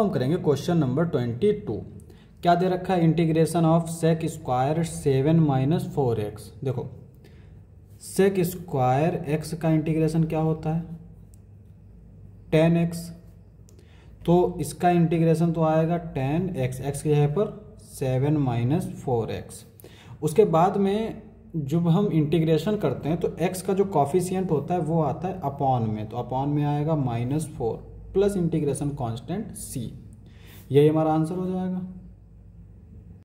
हम करेंगे question number twenty two. क्या दे रखा है integration of sec square seven minus four x देखो सेक स्क्वायर एक्स का इंटीग्रेशन क्या होता है? टेन एक्स तो इसका इंटीग्रेशन तो आएगा टेन एक्स एक्स की जगह पर सेवन माइनस फोर एक्स उसके बाद में जब हम इंटीग्रेशन करते हैं तो एक्स का जो कॉफिशियंट होता है, वो आता है अपॉन में। तो अपॉन में आएगा minus four plus integration constant C. यही हमारा आंसर हो जाएगा।